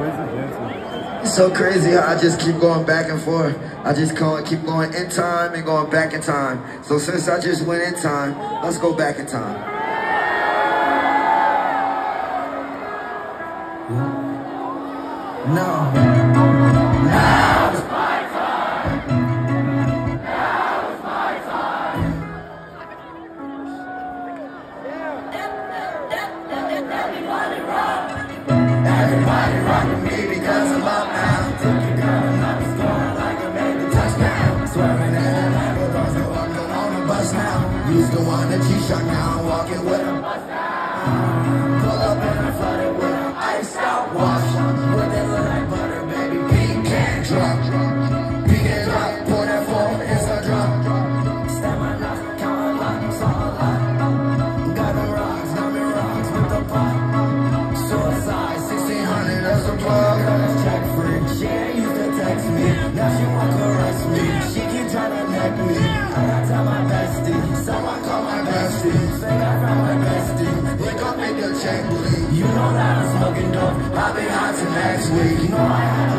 It's so crazy how I just keep going back and forth. I just call, keep going in time and going back in time. So since I just went in time, let's go back in time. No. Everybody with me because I'm up now. Took your girl and I'm scoring like I made the touchdown. Swearing that I'm on a bus now. To want a G-Shock, now I'm walking with a. Pull up and I flooded with an iced out wash. They look like butter, baby, drop. Pecan Now she won't caress me. She keep trying to let me. And I tell my bestie, so I call my bestie. Think I found my bestie. They got me the check. You know that I'm smoking dope. I'll be hot till next week. You know I have